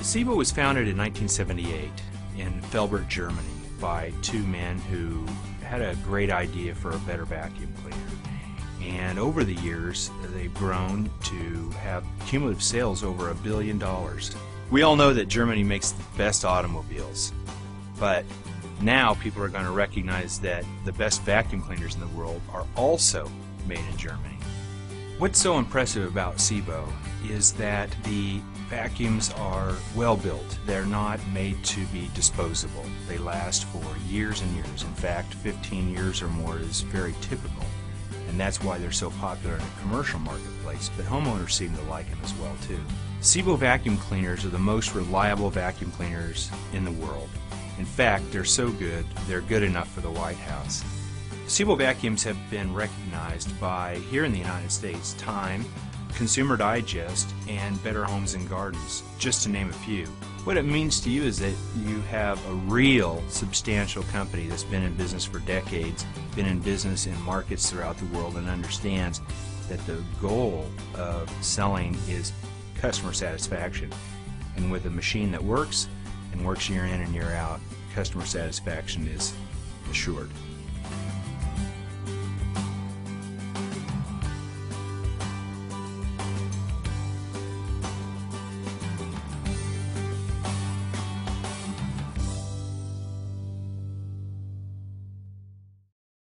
SEBO was founded in 1978 in Velbert, Germany by two men who had a great idea for a better vacuum cleaner. And over the years, they've grown to have cumulative sales over a billion dollars. We all know that Germany makes the best automobiles, but now people are going to recognize that the best vacuum cleaners in the world are also made in Germany. What's so impressive about SEBO is that the vacuums are well built. They're not made to be disposable. They last for years and years. In fact, 15 years or more is very typical. And that's why they're so popular in the commercial marketplace, but homeowners seem to like them as well too. SEBO vacuum cleaners are the most reliable vacuum cleaners in the world. In fact, they're so good, they're good enough for the White House. SEBO vacuums have been recognized by, here in the United States, Time, Consumer Digest, and Better Homes and Gardens, just to name a few. What it means to you is that you have a real substantial company that's been in business for decades, been in business in markets throughout the world, and understands that the goal of selling is customer satisfaction. And with a machine that works and works year in and year out, customer satisfaction is assured.